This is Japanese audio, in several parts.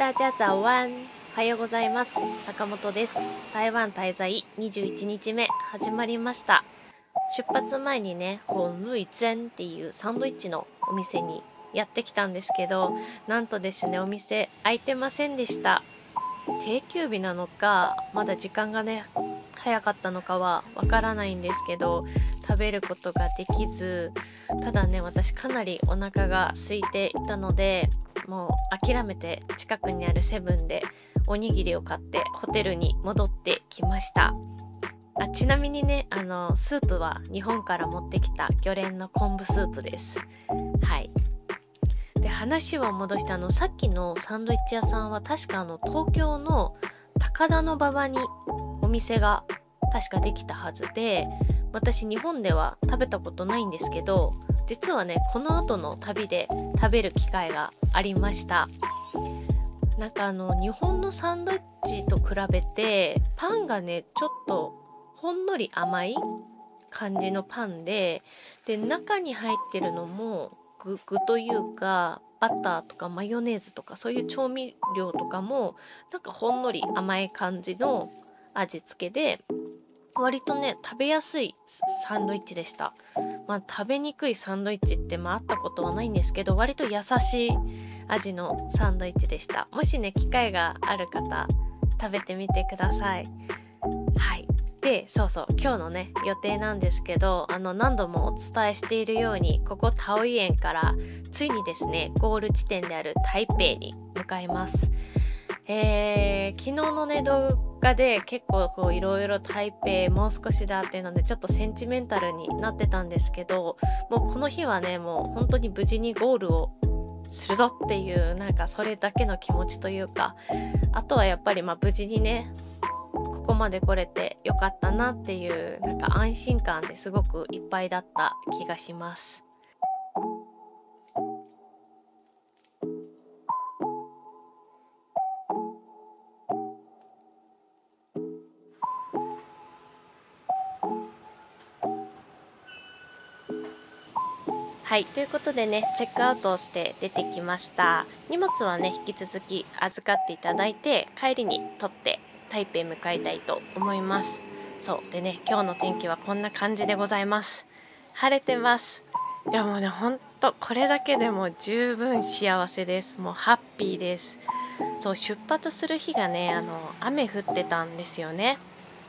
大家早安。おはようございます。坂本です。台湾滞在21日目始まりました。出発前にね、本類珍っていうサンドイッチのお店にやってきたんですけど、なんとですね、お店開いてませんでした。定休日なのか、まだ時間がね、早かったのかはわからないんですけど食べることができずただね私かなりお腹が空いていたのでもう諦めて近くにあるセブンでおにぎりを買ってホテルに戻ってきました。あちなみにねあのスープは日本から持ってきた魚連の昆布スープです。はい。で話を戻したあのさっきのサンドイッチ屋さんは確かあの東京の高田馬場にお店が確かできたはずで私日本では食べたことないんですけど実はねこの後の旅で食べる機会がありました。なんかあの日本のサンドイッチと比べてパンがねちょっとほんのり甘い感じのパンでで中に入ってるのも具具というかバターとかマヨネーズとかそういう調味料とかもなんかほんのり甘い感じの味付けで割とね食べやすいサンドイッチでした。まあ食べにくいサンドイッチってまああったことはないんですけど割と優しい味のサンドイッチでした。もしね機会がある方食べてみてください。はい。でそうそう今日のね予定なんですけどあの何度もお伝えしているようにここタオイ園からついにですねゴール地点である台北に向かいます。えー、昨日のね動画で結構こういろいろ台北もう少しだっていうのでちょっとセンチメンタルになってたんですけどもうこの日はねもう本当に無事にゴールをするぞっていうなんかそれだけの気持ちというかあとはやっぱりまあ無事にねここまで来れてよかったなっていうなんか安心感ですごくいっぱいだった気がします。はい、ということでね、チェックアウトをして出てきました。荷物はね、引き続き預かっていただいて、帰りに取って台北へ向かいたいと思います。そう。でね、今日の天気はこんな感じでございます。晴れてます。いやもうね、ほんと、これだけでも十分幸せです。もうハッピーです。そう、出発する日がね、あの、雨降ってたんですよね。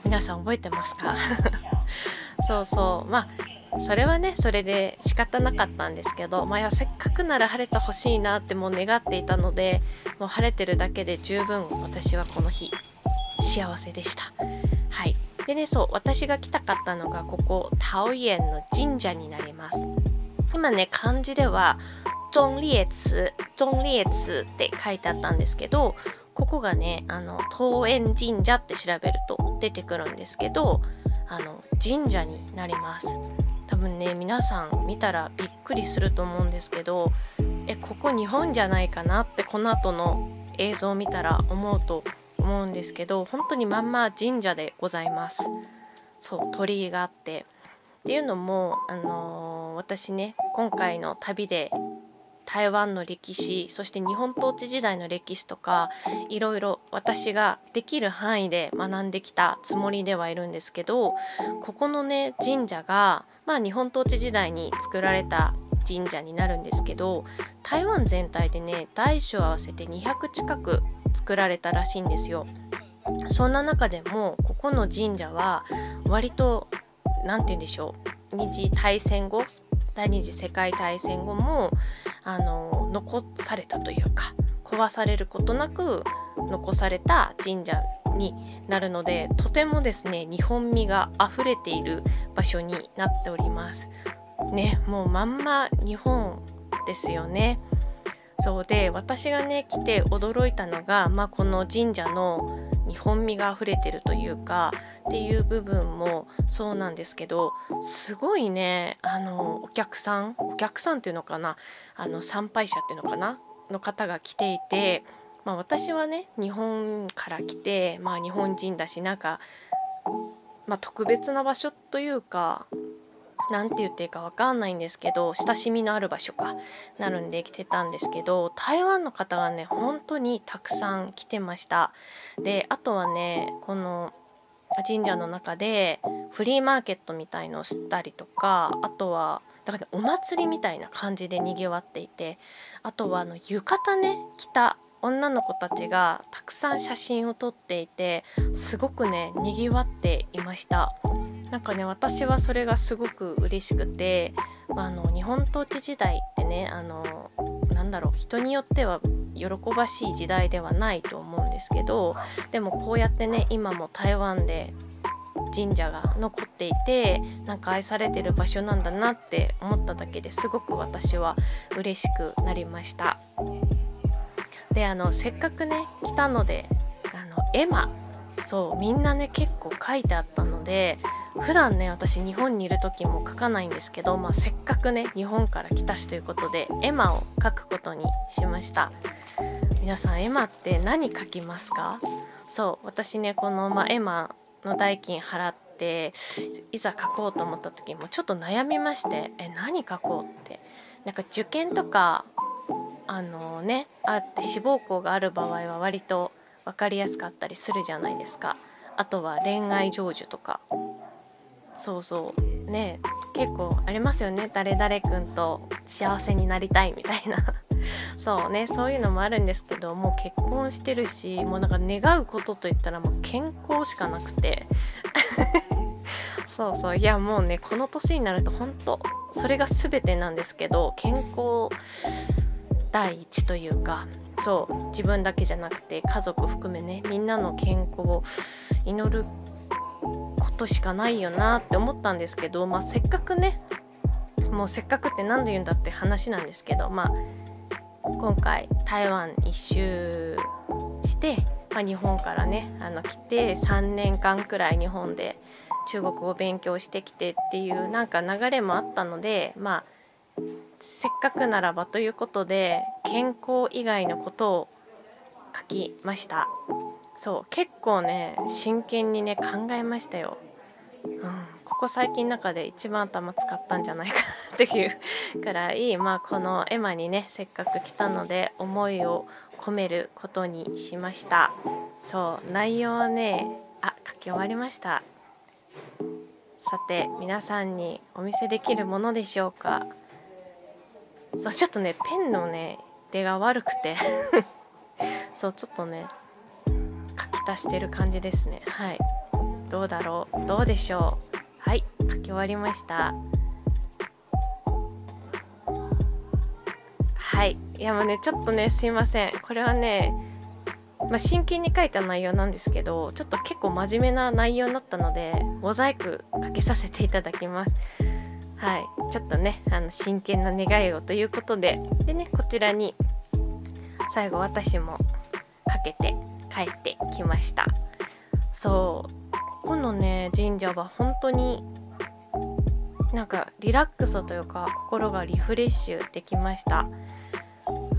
皆さん覚えてますか？そうそう。まあそれはねそれで仕方なかったんですけど、まあ、せっかくなら晴れてほしいなってもう願っていたのでもう晴れてるだけで十分私はこの日幸せでした。はいでねそう私が来たかったのがここタオイ園の神社になります。今ね漢字では忠烈祠忠烈祠って書いてあったんですけどここがねあの桃園神社って調べると出てくるんですけどあの神社になります。多分ね皆さん見たらびっくりすると思うんですけどえここ日本じゃないかなってこの後の映像を見たら思うと思うんですけど本当にまんま神社でございます。そう鳥居があって。っていうのも、あのー私ね今回の旅で台湾の歴史そして日本統治時代の歴史とかいろいろ私ができる範囲で学んできたつもりではいるんですけどここのね神社がまあ日本統治時代に作られた神社になるんですけど台湾全体でね大小合わせて200近く作られたらしいんですよ。そんな中でもここの神社は割と何て言うんでしょう二次大戦後第二次世界大戦後もあの残されたというか壊されることなく残された神社になるのでとてもですね日本味が溢れている場所になっております。ねもうまんま日本ですよね。そうで私がね来て驚いたのが、まあ、この神社の日本味が溢れてるというかっていう部分もそうなんですけどすごいねあのお客さんお客さんっていうのかなあの参拝者っていうのかなの方が来ていて、まあ、私はね日本から来て、まあ、日本人だしなんか、まあ、特別な場所というか何て言っていいか分かんないんですけど親しみのある場所かなるんで来てたんですけど台湾の方がね本当にたくさん来てました。であとはねこの神社の中でフリーマーケットみたいのをしたりとかあとはだから、ね、お祭りみたいな感じでにぎわっていてあとはあの浴衣ね着た女の子たちがたくさん写真を撮っていてすごくねにぎわっていました。なんかね私はそれがすごく嬉しくて、まあ、あの日本統治時代ってねあのなんだろう人によっては喜ばしい時代ではないと思うんですけどでもこうやってね今も台湾で神社が残っていてなんか愛されてる場所なんだなって思っただけですごく私は嬉しくなりました。であのせっかくね来たのであの絵馬そうみんなね結構書いてあったので普段ね私日本にいる時も書かないんですけど、まあ、せっかくね日本から来たしということで絵馬を書くことにしました。皆さん絵馬って何書きますか？そう私ねこの、まあ、絵馬の代金払っていざ書こうと思った時もちょっと悩みましてえ何書こうって。なんか受験とかあのねあって志望校がある場合は割と分かりやすかったりするじゃないですか。あとは恋愛成就とか。そうそう。ね結構ありますよね。誰々君と幸せになりたいみたいな。そうねそういうのもあるんですけどもう結婚してるしもうなんか願うことといったらもう健康しかなくて。そうそう。いやもうねこの年になると本当それが全てなんですけど健康第一というかそう自分だけじゃなくて家族含めねみんなの健康を祈ることしかないよなって思ったんですけど、まあ、せっかくねもうせっかくって何度言うんだって話なんですけどまあ今回台湾一周して、まあ、日本からねあの来て3年間くらい日本で中国語を勉強してきてっていうなんか流れもあったのでまあせっかくならばということで健康以外のことを書きました。そう結構ね真剣にね考えましたよ、うん、ここ最近の中で一番頭使ったんじゃないかなっていうくらい まあこの絵馬にねせっかく来たので思いを込めることにしました。そう内容はねあ書き終わりました。さて皆さんにお見せできるものでしょうか？そうちょっとねペンのね出が悪くて。そうちょっとね書き足してる感じですね。はい。どうだろう？どうでしょう？はい書き終わりました。はい。いやもうねちょっとねすいません。これはねまあ、真剣に書いた内容なんですけどちょっと結構真面目な内容になったのでモザイクかけさせていただきます。はい。ちょっとねあの真剣な願いをということで。でねこちらに最後私もかけて帰ってきました。そう。ここのね神社は本当になんかリラックスというか心がリフレッシュできました。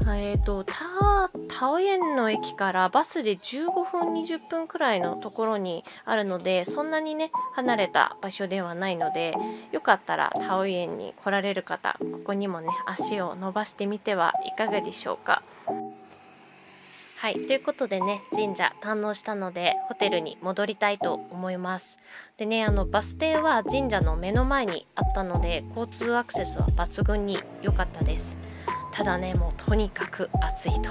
えーと、タオエンの駅からバスで15分20分くらいのところにあるのでそんなにね離れた場所ではないのでよかったらタオエンに来られる方ここにもね足を伸ばしてみてはいかがでしょうか。はいということでね神社堪能したのでホテルに戻りたいと思いますでねあのバス停は神社の目の前にあったので交通アクセスは抜群に良かったですただねもうとにかく暑いと。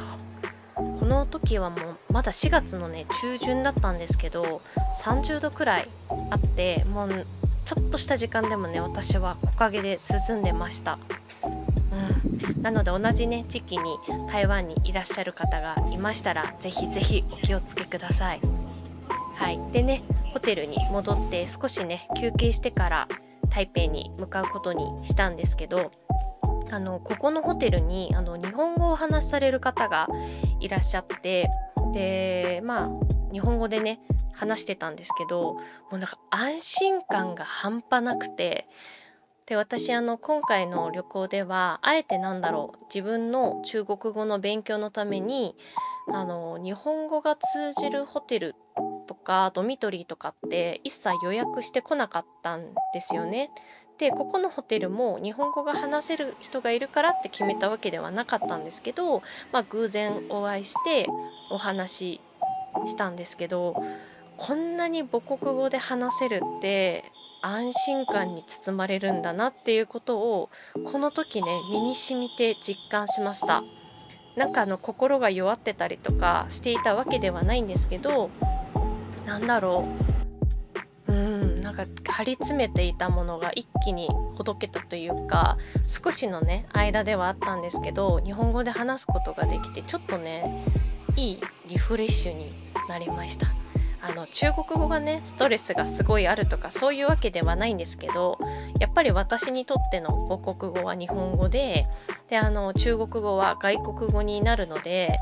この時はもうまだ4月のね中旬だったんですけど30度くらいあってもうちょっとした時間でもね私は木陰で涼んでました。うん、なので同じね時期に台湾にいらっしゃる方がいましたらぜひぜひお気をつけください。はい、でねホテルに戻って少しね休憩してから台北に向かうことにしたんですけどあのここのホテルにあの日本語を話される方がいらっしゃってでまあ日本語でね話してたんですけどもうなんか安心感が半端なくてで私あの今回の旅行ではあえてなんだろう自分の中国語の勉強のためにあの日本語が通じるホテルとかドミトリーとかって一切予約してこなかったんですよね。でここのホテルも日本語が話せる人がいるからって決めたわけではなかったんですけど、まあ、偶然お会いしてお話ししたんですけどこんなに母国語で話せるって安心感に包まれるんだなっていうことをこの時ね身に染みて実感しました。なんかあの心が弱ってたりとかしていたわけではないんですけどなんだろう。うん。なんか張り詰めていたものが一気にほどけたというか少しのね間ではあったんですけど日本語で話すことができてちょっとねいいリフレッシュになりました。あの中国語がねストレスがすごいあるとかそういうわけではないんですけどやっぱり私にとっての母国語は日本語でであの中国語は外国語になるので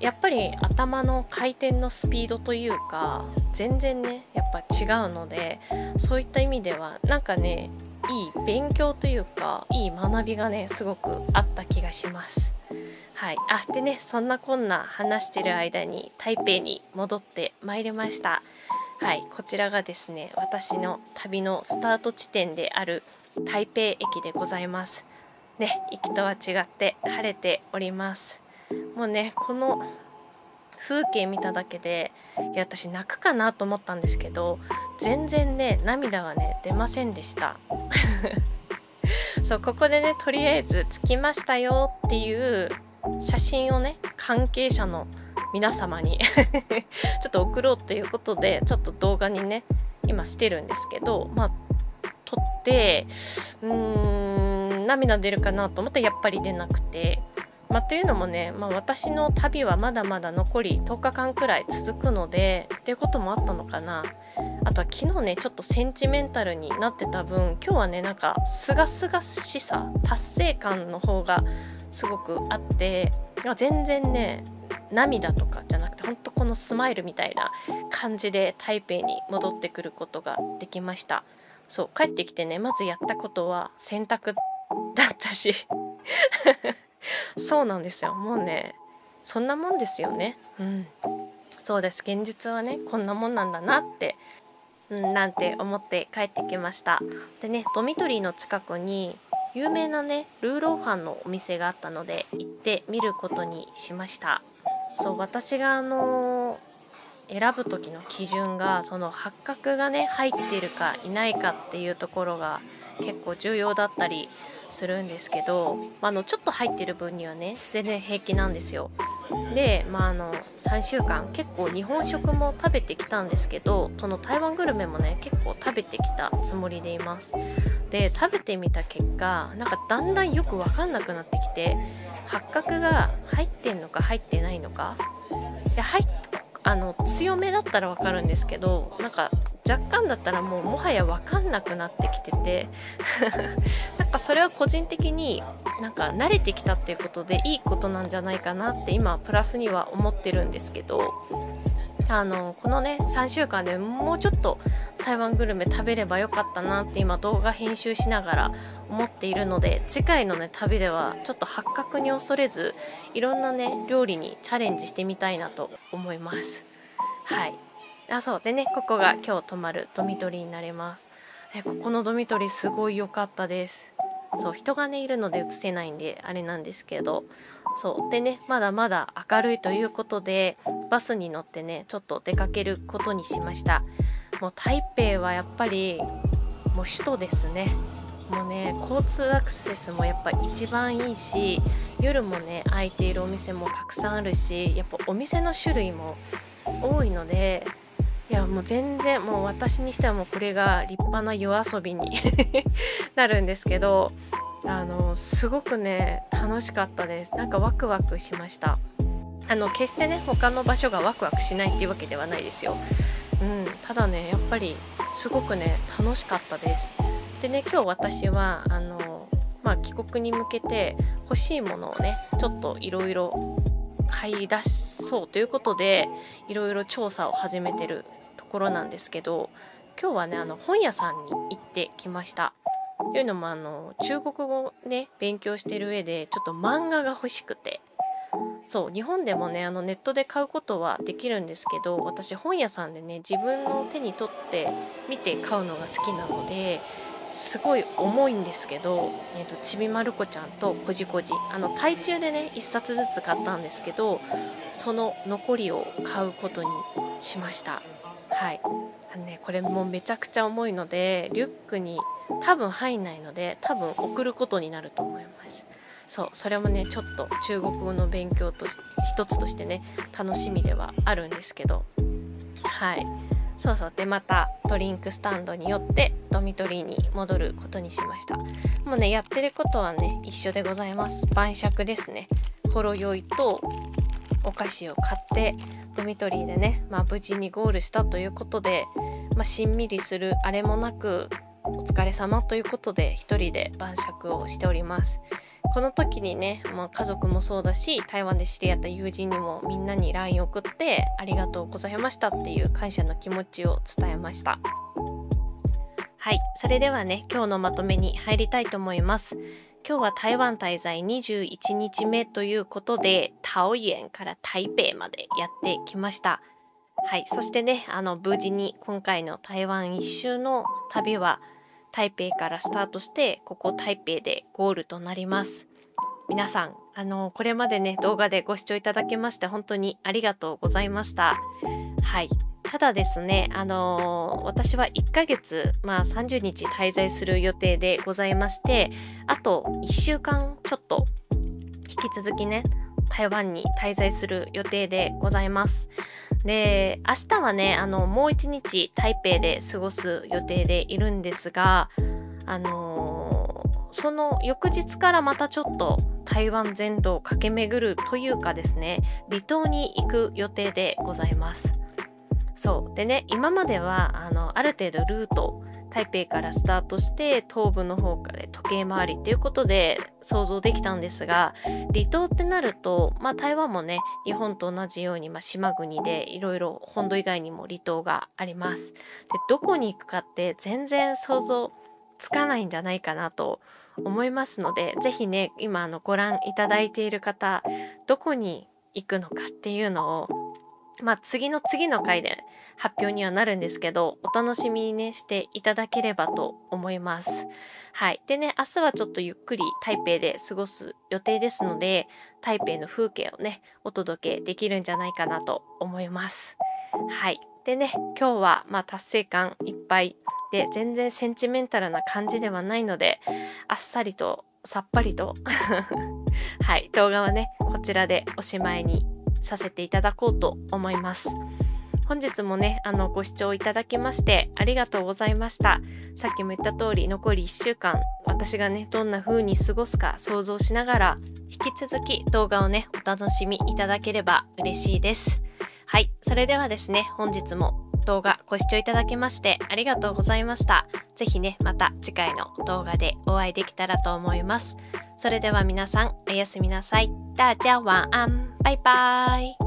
やっぱり頭の回転のスピードというか全然ねやっぱ違うのでそういった意味ではなんかねいい勉強というかいい学びがねすごくあった気がします。はい、あでねそんなこんな話してる間に台北に戻ってまいりました。はい。こちらがですね私の旅のスタート地点である台北駅でございます。ね行きとは違って晴れております。もうねこの風景見ただけでいや私泣くかなと思ったんですけど全然ね涙はね出ませんでした そうここでねとりあえず着きましたよっていう写真をね関係者の皆様に ちょっと送ろうということでちょっと動画にね今してるんですけどまあ撮ってうーん涙出るかなと思ってやっぱり出なくて。まあ、というのもね、まあ、私の旅はまだまだ残り10日間くらい続くのでっていうこともあったのかな。あとは昨日ねちょっとセンチメンタルになってた分今日はねなんかすがすがしさ達成感の方がすごくあって全然ね涙とかじゃなくてほんとこのスマイルみたいな感じで台北に戻ってくることができました。そう帰ってきてねまずやったことは洗濯だったし。そうなんですよ。もうねそんなもんですよね。うん。そうです。現実はねこんなもんなんだなってなんて思って帰ってきました。でねドミトリーの近くに有名なねルーローファンのお店があったので行ってみることにしました。そう私があの選ぶ時の基準がその八角がね入ってるかいないかっていうところが結構重要だったりするんですけど、まあ、のちょっと入ってる分にはね全然平気なんですよ。で、まあ、あの3週間結構日本食も食べてきたんですけどその台湾グルメもね結構食べてきたつもりでいます。で食べてみた結果なんかだんだんよく分かんなくなってきて八角が入ってんのか入ってないのか。あの強めだったら分かるんですけどなんか若干だったらもうもはや分かんなくなってきてて なんかそれは個人的になんか慣れてきたっていうことでいいことなんじゃないかなって今プラスには思ってるんですけどあのこのね3週間でもうちょっと台湾グルメ食べればよかったなって今動画編集しながら思っているので次回のね旅ではちょっと八角に恐れずいろんなね料理にチャレンジしてみたいなと思います。はい。あそう。でねここが今日泊まるドミトリーになります。えここのドミトリーすごい良かったです。そう人がねいるので映せないんであれなんですけどそうでねまだまだ明るいということでバスに乗ってねちょっと出かけることにしました。もう台北はやっぱりもう首都ですね。もうね交通アクセスもやっぱ一番いいし夜もね空いているお店もたくさんあるしやっぱお店の種類も多いのでいやもう全然もう私にしてはもうこれが立派な夜遊びに なるんですけどあのすごくね楽しかったです。なんかワクワクしました。あの決してね他の場所がワクワクしないっていうわけではないですよ。うんただねやっぱりすごくね楽しかったです。でね今日私はあのまあ帰国に向けて欲しいものをねちょっといろいろ買い出そうということでいろいろ調査を始めてるところなんですけど今日はねあの本屋さんに行ってきました。というのもあの中国語ね勉強してる上でちょっと漫画が欲しくてそう日本でもねあのネットで買うことはできるんですけど私本屋さんでね自分の手に取って見て買うのが好きなのですごい重いんですけど、えーと、ちびまる子ちゃんとこじこじあの台中でね1冊ずつ買ったんですけどその残りを買うことにしました。はい。あのねこれもうめちゃくちゃ重いのでリュックに多分入んないので多分送ることになると思います。そうそれもねちょっと中国語の勉強とし一つとしてね楽しみではあるんですけど。はい。そうそう。でまたドリンクスタンドによってドミトリーに戻ることにしました。もうねやってることはね一緒でございます。晩酌ですね。ほろ酔いとお菓子を買ってドミトリーでね、まあ、無事にゴールしたということで、まあ、しんみりするあれもなくお疲れ様ということで一人で晩酌をしております。この時にね、まあ、家族もそうだし台湾で知り合った友人にもみんなに LINE 送ってありがとうございましたっていう感謝の気持ちを伝えました。はいそれではね今日のまとめに入りたいと思います。今日は台湾滞在21日目ということで桃園から台北までやってきました。はいそしてねあの無事に今回の台湾一周の旅は台北からスタートしてここ台北でゴールとなります。皆さんあのこれまでね動画でご視聴いただきまして本当にありがとうございました。はい。ただですねあの私は1ヶ月まあ30日滞在する予定でございましてあと1週間ちょっと引き続きね台湾に滞在する予定でございます。で明日はねあのもう一日台北で過ごす予定でいるんですがあのー、その翌日からまたちょっと台湾全土を駆け巡るというかですね離島に行く予定でございます。そうでね今まではあのある程度ルート台北からスタートして東部の方から時計回りっていうことで想像できたんですが離島ってなると、まあ、台湾もね日本と同じように、まあ、島国でいろいろ本土以外にも離島があります。でどこに行くかって全然想像つかないんじゃないかなと思いますので是非ね今あのご覧いただいている方どこに行くのかっていうのをまあ次の次の回で発表にはなるんですけどお楽しみにねしていただければと思います。はい。でね明日はちょっとゆっくり台北で過ごす予定ですので台北の風景をねお届けできるんじゃないかなと思います。はい。でね今日はまあ達成感いっぱいで全然センチメンタルな感じではないのであっさりとさっぱりと はい動画はねこちらでおしまいにさせていただこうと思います。本日もね、あの、ご視聴いただきましてありがとうございました。さっきも言った通り、残り1週間、私がね、どんな風に過ごすか想像しながら、引き続き動画をね、お楽しみいただければ嬉しいです。はい、それではですね、本日も動画ご視聴いただきましてありがとうございました。ぜひね、また次回の動画でお会いできたらと思います。それでは皆さん、おやすみなさい。大家晚安。拜拜。